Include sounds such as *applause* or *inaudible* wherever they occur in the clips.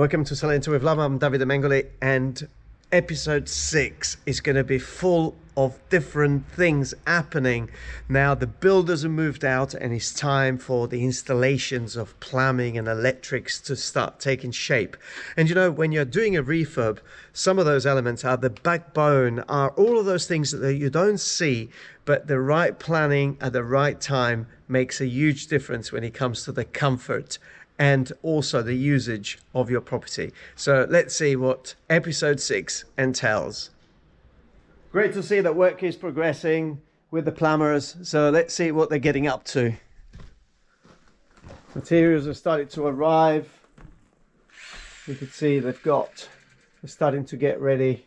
Welcome to Salento with Love. I'm David Mengoli, and episode six is going to be full of different things happening. Now, the builders have moved out, and it's time for the installations of plumbing and electrics to start taking shape. And you know, when you're doing a refurb, some of those elements are the backbone, are all of those things that you don't see, but the right planning at the right time makes a huge difference when it comes to the comfort and also the usage of your property. So let's see what episode six entails. Great to see that work is progressing with the plumbers. So let's see what they're getting up to. Materials have started to arrive. You can see they've got, they're starting to get ready.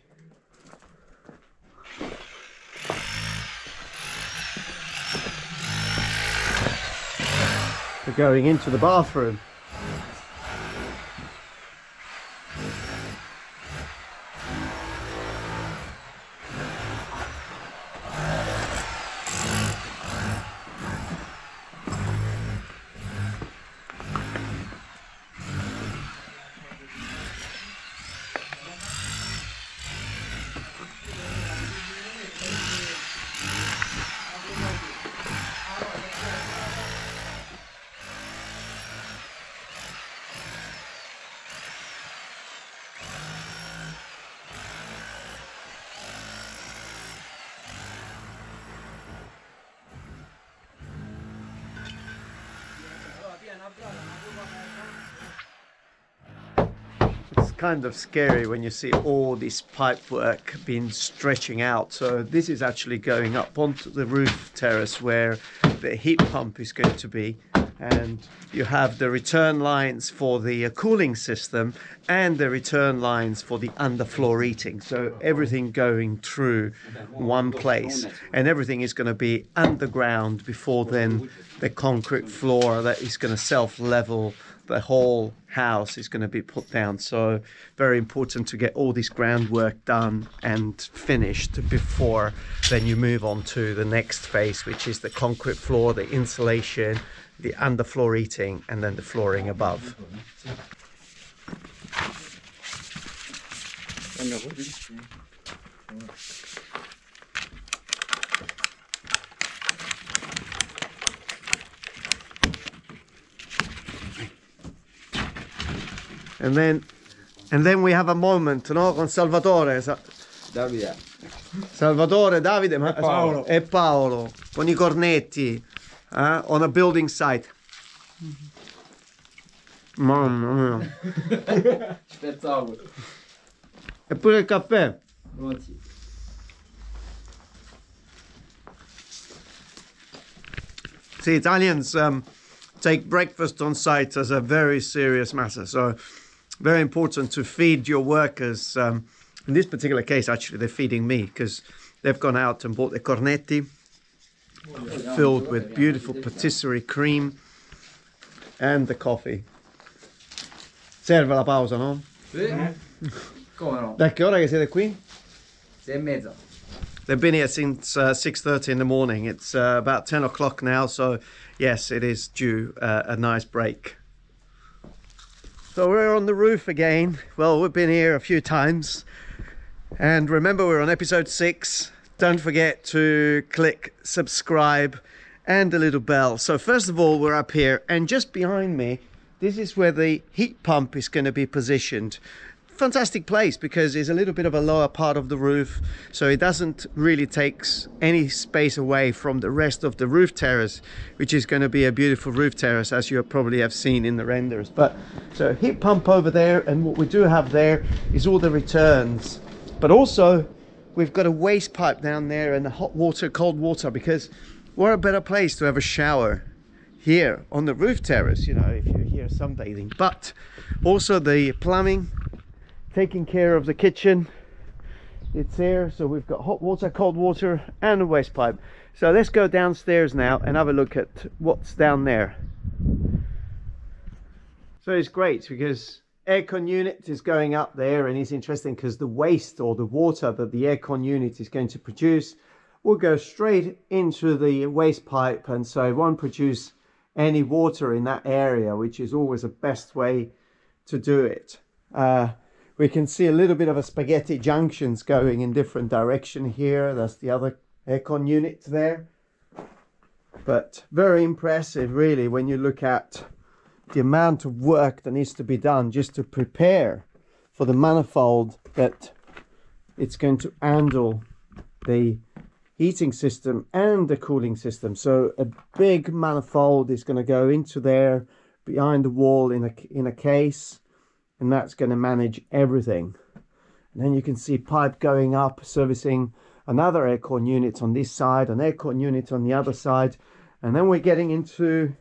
They're going into the bathroom. It's kind of scary when you see all this pipe work being stretching out. So this is actually going up onto the roof terrace where the heat pump is going to be. And you have the return lines for the uh, cooling system and the return lines for the underfloor heating. So everything going through one place and everything is going to be underground before then the concrete floor that is going to self level the whole house is going to be put down. So very important to get all this groundwork done and finished before then you move on to the next phase, which is the concrete floor, the insulation, the underfloor heating, and then the flooring above. And then and then we have a moment, no, con Salvatore. Sa- Davide. Salvatore, Davide ma- Paolo. e Paolo con i cornetti eh, on a building site. Mamma mia. *laughs* Spezzavo. Eppure il caffè. Pronti. See, Italians um, take breakfast on site as a very serious matter. So, very important to feed your workers. Um, in this particular case, actually, they're feeding me because they've gone out and bought the cornetti filled with beautiful patisserie cream and the coffee. Serve la pausa, no? Sì? Come no? Da che ora che siete qui? Sei e mezza. They've been here since uh, 6.30 in the morning. It's uh, about 10 o'clock now, so yes, it is due uh, a nice break. So we're on the roof again. Well, we've been here a few times. And remember, we're on episode 6. Don't forget to click subscribe and the little bell. So first of all, we're up here, and just behind me, this is where the heat pump is going to be positioned fantastic place because it's a little bit of a lower part of the roof so it doesn't really takes any space away from the rest of the roof terrace which is going to be a beautiful roof terrace as you probably have seen in the renders. But so heat pump over there and what we do have there is all the returns. But also we've got a waste pipe down there and the hot water cold water because what a better place to have a shower here on the roof terrace you know if you're here sunbathing but also the plumbing taking care of the kitchen. It's there so we've got hot water cold water and a waste pipe. So let's go downstairs now and have a look at what's down there. So it's great because aircon unit is going up there and it's interesting because the waste or the water that the aircon unit is going to produce will go straight into the waste pipe. And so it won't produce any water in that area which is always the best way to do it. Uh, we can see a little bit of a spaghetti junctions going in different direction here. That's the other aircon unit there. But very impressive, really, when you look at the amount of work that needs to be done just to prepare for the manifold that it's going to handle the heating system and the cooling system. So a big manifold is going to go into there behind the wall in a in a case and that's going to manage everything. And then you can see pipe going up servicing another aircon unit on this side, an aircon unit on the other side. And then we're getting into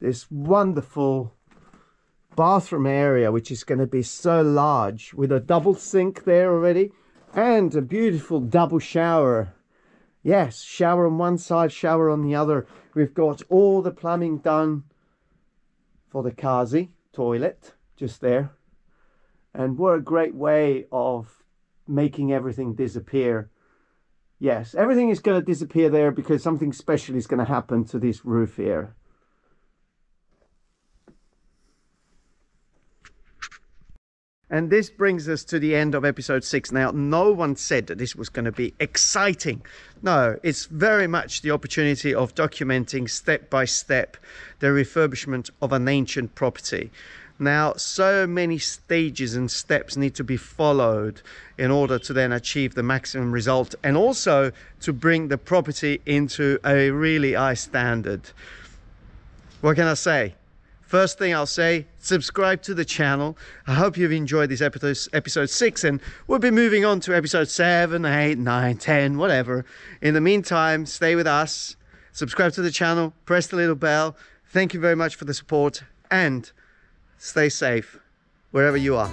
this wonderful bathroom area, which is going to be so large with a double sink there already and a beautiful double shower. Yes, shower on one side, shower on the other. We've got all the plumbing done for the Kazi toilet just there. And what a great way of making everything disappear. Yes, everything is going to disappear there because something special is going to happen to this roof here. And this brings us to the end of episode six. Now, no one said that this was going to be exciting. No, it's very much the opportunity of documenting step by step the refurbishment of an ancient property. Now, so many stages and steps need to be followed in order to then achieve the maximum result and also to bring the property into a really high standard. What can I say? First thing I'll say, subscribe to the channel. I hope you've enjoyed this episode, episode 6 and we'll be moving on to episode 7, 8, 9, 10, whatever. In the meantime, stay with us, subscribe to the channel, press the little bell. Thank you very much for the support and stay safe wherever you are.